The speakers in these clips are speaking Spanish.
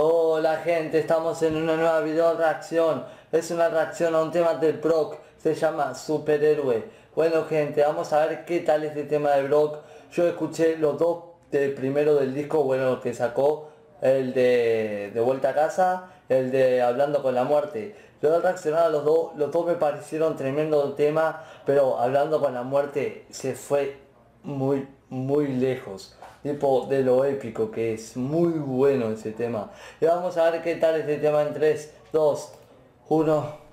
Hola gente, estamos en una nueva video reacción. Es una reacción a un tema de Brock. Se llama Superhéroe. Bueno gente, vamos a ver qué tal este tema de Brock. Yo escuché los dos del primero del disco, bueno, que sacó. El de De Vuelta a Casa, el de Hablando con la Muerte. Yo he reaccionado a los dos, los dos me parecieron tremendo tema, pero Hablando con la Muerte se fue muy, muy lejos tipo de lo épico que es. Muy bueno ese tema. Y vamos a ver qué tal este tema en 3 2 1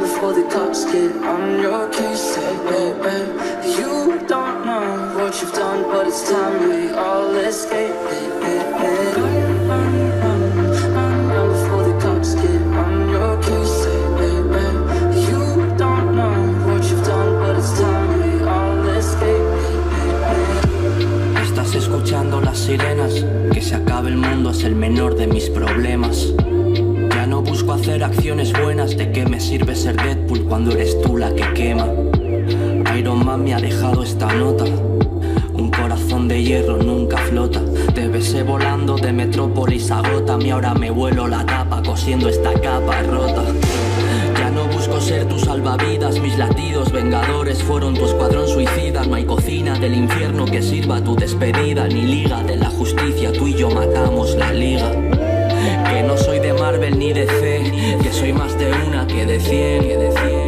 before the cops get on your case hey, hey. You don't know what you've done But it's time we all escape hey, que se acabe el mundo es el menor de mis problemas. Ya no busco hacer acciones buenas, ¿de qué me sirve ser Deadpool cuando eres tú la que quema? Iron Man me ha dejado esta nota. Un corazón de hierro nunca flota. Te besé volando de Metrópolis a Gotham y ahora me vuelo la tapa cosiendo esta capa rota ser tu salvavidas, mis latidos vengadores fueron tu escuadrón suicida. No hay cocina del infierno que sirva tu despedida, ni liga de la justicia, tú y yo matamos la liga. Que no soy de Marvel ni de C, que soy más de una que de cien. Y esta mujer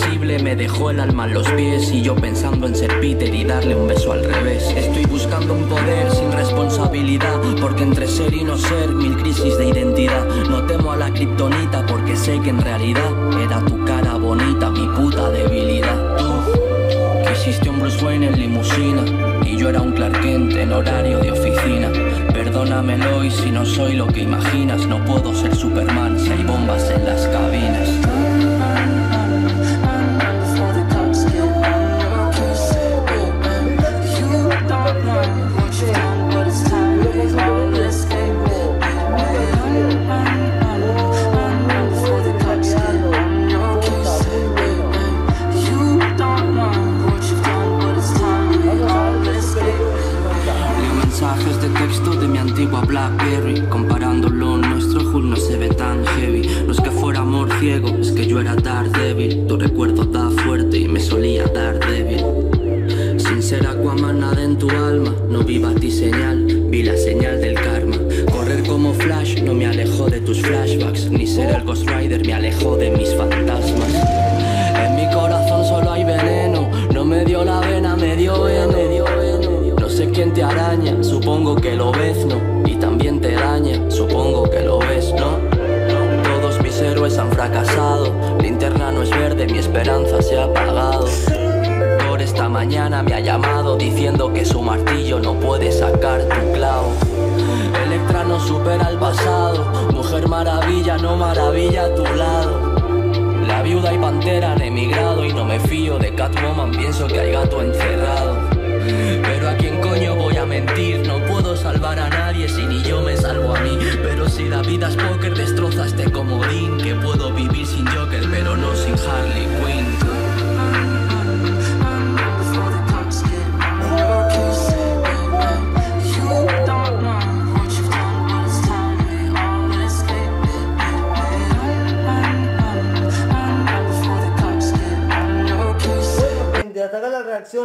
invisible me dejó el alma en los pies y yo pensando en ser Peter y darle un beso al revés. Estoy buscando un poder sin responsabilidad, porque entre ser y no ser, mil crisis de identidad. No temo a la kriptonita porque sé que en realidad era tu cara bonita, mi puta debilidad. Tú quisiste un Bruce Wayne en limusina y yo era un Clark Kent en horario de oficina. Perdónamelo y si no soy lo que imaginas, no puedo ser Superman si hay bombas débil. Tu recuerdo da fuerte y me solía dar débil. Sin ser Aquaman nada en tu alma. No vi ti señal, vi la señal del karma. Correr como Flash no me alejó de tus flashbacks. Ni ser el Ghost Rider me alejó de mis fantasmas. En mi corazón solo hay veneno. No me dio la vena, me dio veneno No sé quién te araña, supongo que lo ves, ¿no? Y también te daña, supongo que lo ves, ¿no? Todos mis héroes han fracasado, esperanza se ha apagado. Por esta mañana me ha llamado diciendo que su martillo no puede sacar tu clavo. Electra no supera el pasado, mujer maravilla, no maravilla a tu lado. La viuda y pantera han emigrado y no me fío de Catwoman, pienso que hay gato encerrado. Pero a quién coño voy a mentir, no puedo salvar a nadie si ni yo me salvo a mí. Pero si la vida es póker,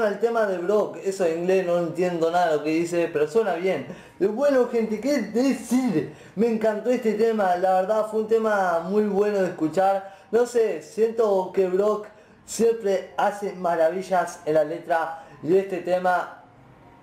reacción al tema de Brock. Eso en inglés no entiendo nada lo que dice, pero suena bien. Bueno gente, ¿qué decir? Me encantó este tema, la verdad fue un tema muy bueno de escuchar. No sé, siento que Brock siempre hace maravillas en la letra y este tema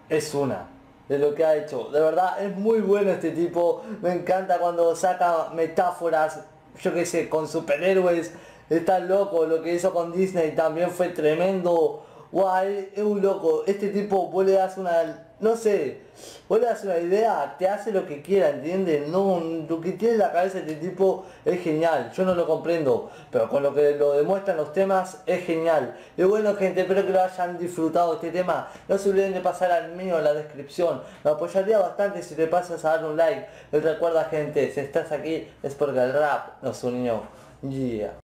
es una de lo que ha hecho. De verdad es muy bueno este tipo. Me encanta cuando saca metáforas, yo que sé, con superhéroes. Está loco, lo que hizo con Disney también fue tremendo guay, es un loco, este tipo vos le das una, no sé, vos le das una idea, te hace lo que quiera, ¿entiendes? No, lo que tiene en la cabeza este tipo es genial, yo no lo comprendo, pero con lo que lo demuestran los temas es genial. Y bueno gente, espero que lo hayan disfrutado este tema, no se olviden de pasar al mío en la descripción, me apoyaría bastante si te pasas a dar un like. Y recuerda gente, si estás aquí es porque el rap nos unió. Yeah.